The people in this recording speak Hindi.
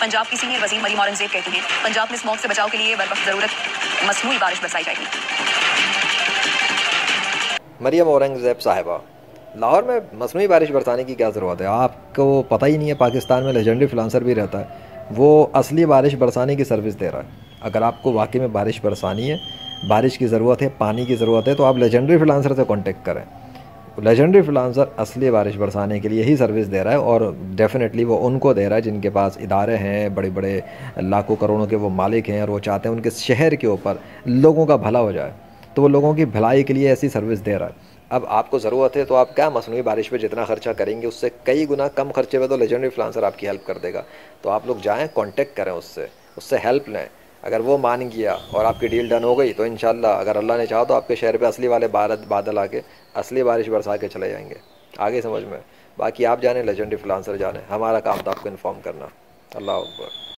पंजाब की सीनियर वज़ीर मरीम औरंगज़ेब कहती हैं, पंजाब में स्मोक से बचाव के लिए बर वक्त ज़रूरत मसनू बारिश बरसाई जाएगी। मरियम औरंगज़ेब साहिबा, लाहौर में मसनू बारिश बरसाने की क्या ज़रूरत है? आपको पता ही नहीं है, पाकिस्तान में लेजेंडरी फ्लांसर भी रहता है। वो असली बारिश बरसाने की सर्विस दे रहा है। अगर आपको वाकई में बारिश बरसानी है, बारिश की ज़रूरत है, पानी की ज़रूरत है तो आप लेजेंडरी फ्लांसर से कॉन्टेक्ट करें। लेजेंडरी फ्लांसर असली बारिश बरसाने के लिए ही सर्विस दे रहा है और डेफिनेटली वो उनको दे रहा है जिनके पास इदारे हैं बड़े बड़े लाखों करोड़ों के वो मालिक हैं और वो चाहते हैं उनके शहर के ऊपर लोगों का भला हो जाए। तो वो लोगों की भलाई के लिए ऐसी सर्विस दे रहा है। अब आपको ज़रूरत है तो आप क्या मसनू बारिश पे जितना खर्चा करेंगे, उससे कई गुना कम खर्चे में तो लेजेंडरी फ्लांसर आपकी हेल्प कर देगा। तो आप लोग जाएँ कॉन्टेक्ट करें उससे उससे हेल्प लें। अगर वो मान गया और आपकी डील डन हो गई तो इन अगर अल्लाह ने चाहा तो आपके शहर पे असली वाले बारत बादल आके, असली बारिश बरसा के चले जाएँगे। आगे समझ में? बाकी आप जाने लेजेंडरी फ्लांसर जाने। हमारा काम तो आपको इन्फॉर्म करना। अल्लाह अकबर।